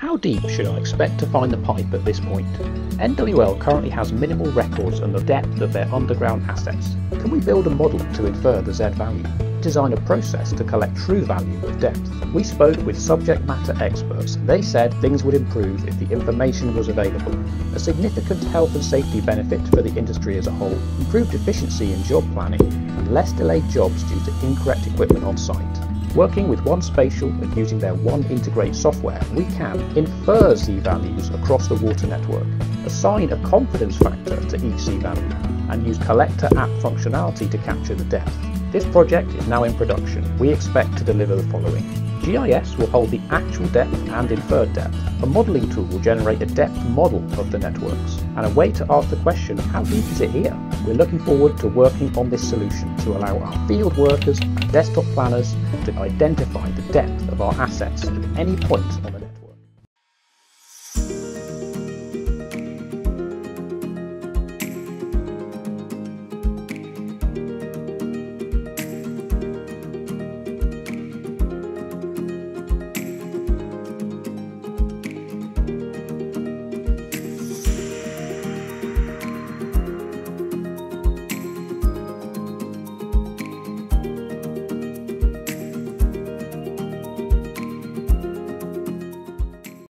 How deep should I expect to find the pipe at this point? NWL currently has minimal records on the depth of their underground assets. Can we build a model to infer the Z value? Design a process to collect true value of depth? We spoke with subject matter experts. They said things would improve if the information was available. A significant health and safety benefit for the industry as a whole, improved efficiency in job planning, and less delayed jobs due to incorrect equipment on site. Working with 1Spatial and using their 1Integrate software, we can infer Z values across the water network, assign a confidence factor to each Z value, and use collector app functionality to capture the depth. This project is now in production. We expect to deliver the following. GIS will hold the actual depth and inferred depth. A modelling tool will generate a depth model of the networks, and a way to ask the question, how deep is it here? We're looking forward to working on this solution to allow our field workers and desktop planners to identify the depth of our assets at any point on the